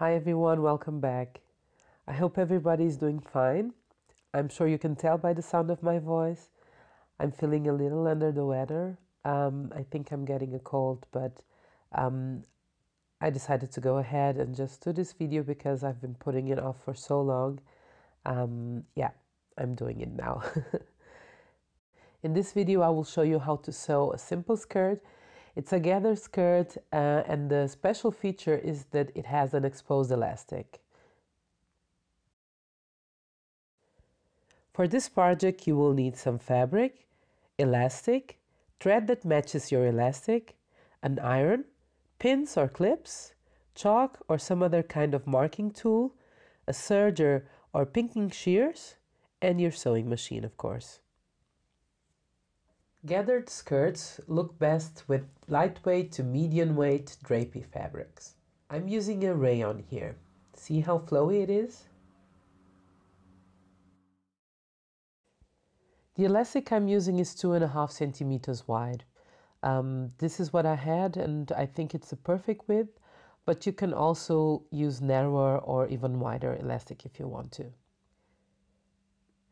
Hi everyone, welcome back. I hope everybody is doing fine. I'm sure you can tell by the sound of my voice. I'm feeling a little under the weather. Um, I think I'm getting a cold, but um, I decided to go ahead and just do this video because I've been putting it off for so long. Um, yeah, I'm doing it now. In this video, I will show you how to sew a simple skirt. It's a gather skirt uh, and the special feature is that it has an exposed elastic. For this project, you will need some fabric, elastic, thread that matches your elastic, an iron, pins or clips, chalk or some other kind of marking tool, a serger or pinking shears, and your sewing machine, of course. Gathered skirts look best with lightweight to medium weight drapey fabrics. I'm using a rayon here. See how flowy it is? The elastic I'm using is two and a half centimeters wide. Um, this is what I had and I think it's a perfect width, but you can also use narrower or even wider elastic if you want to.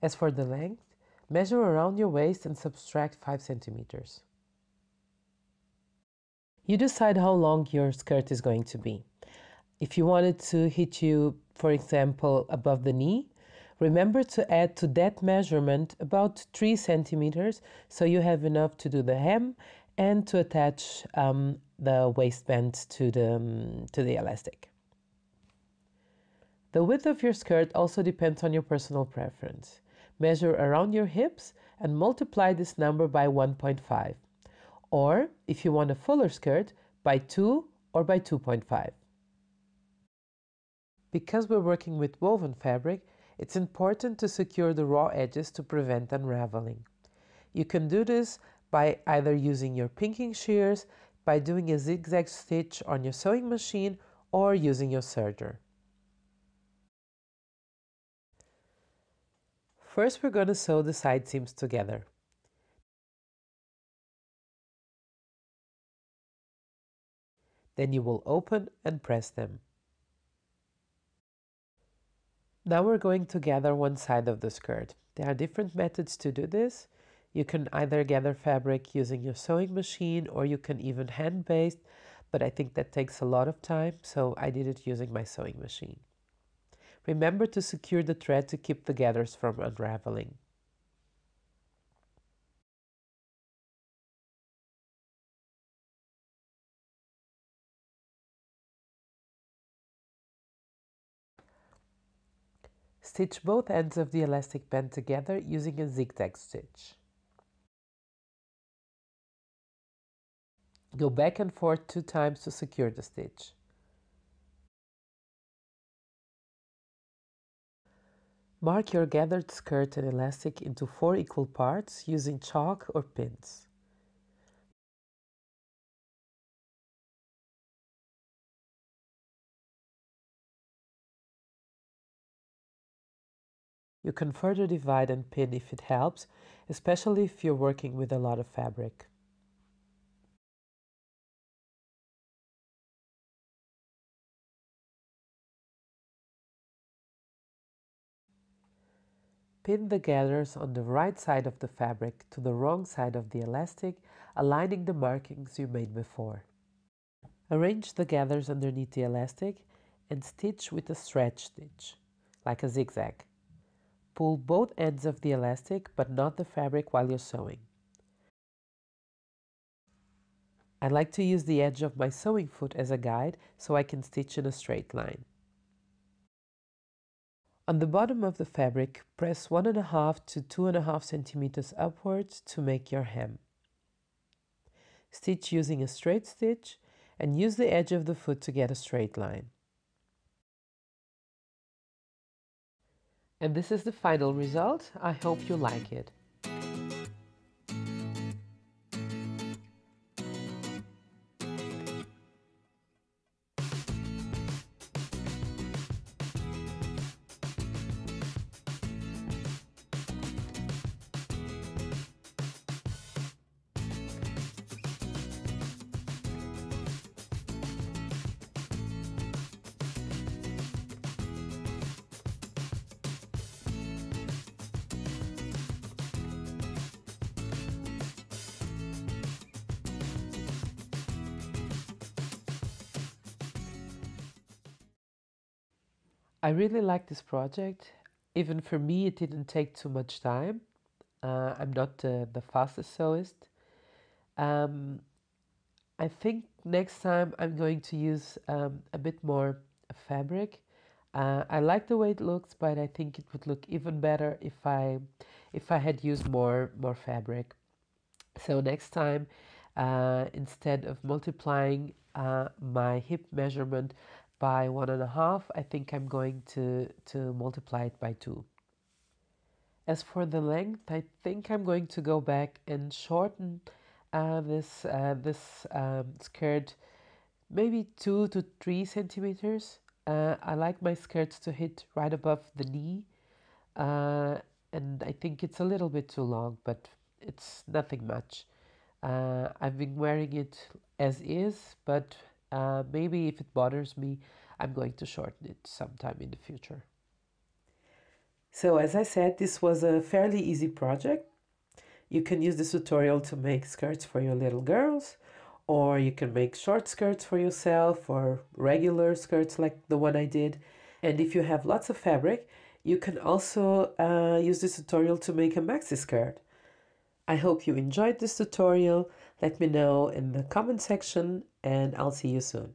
As for the length, measure around your waist and subtract 5 centimeters. You decide how long your skirt is going to be. If you want it to hit you, for example, above the knee, Remember to add to that measurement about 3 centimeters so you have enough to do the hem and to attach um, the waistband to the, um, to the elastic. The width of your skirt also depends on your personal preference. Measure around your hips and multiply this number by 1.5. Or, if you want a fuller skirt, by 2 or by 2.5. Because we're working with woven fabric, it's important to secure the raw edges to prevent unraveling. You can do this by either using your pinking shears, by doing a zigzag stitch on your sewing machine, or using your serger. First we're going to sew the side seams together. Then you will open and press them. Now we're going to gather one side of the skirt. There are different methods to do this. You can either gather fabric using your sewing machine or you can even hand baste, but I think that takes a lot of time, so I did it using my sewing machine. Remember to secure the thread to keep the gathers from unraveling. Stitch both ends of the elastic band together using a zigzag stitch. Go back and forth two times to secure the stitch. Mark your gathered skirt and elastic into four equal parts using chalk or pins. You can further divide and pin if it helps, especially if you're working with a lot of fabric. Pin the gathers on the right side of the fabric to the wrong side of the elastic, aligning the markings you made before. Arrange the gathers underneath the elastic and stitch with a stretch stitch, like a zigzag. Pull both ends of the elastic but not the fabric while you're sewing. I like to use the edge of my sewing foot as a guide so I can stitch in a straight line. On the bottom of the fabric, press 1.5 to 2.5 centimeters upwards to make your hem. Stitch using a straight stitch and use the edge of the foot to get a straight line. And this is the final result. I hope you like it. I really like this project. Even for me, it didn't take too much time. Uh, I'm not uh, the fastest sewist. Um, I think next time I'm going to use um, a bit more fabric. Uh, I like the way it looks, but I think it would look even better if I if I had used more more fabric. So next time, uh, instead of multiplying uh, my hip measurement by one and a half, I think I'm going to, to multiply it by two. As for the length, I think I'm going to go back and shorten uh, this, uh, this um, skirt maybe two to three centimeters. Uh, I like my skirts to hit right above the knee. Uh, and I think it's a little bit too long, but it's nothing much. Uh, I've been wearing it as is, but uh, maybe if it bothers me, I'm going to shorten it sometime in the future. So as I said, this was a fairly easy project. You can use this tutorial to make skirts for your little girls, or you can make short skirts for yourself, or regular skirts like the one I did. And if you have lots of fabric, you can also uh, use this tutorial to make a maxi skirt. I hope you enjoyed this tutorial. Let me know in the comment section and I'll see you soon.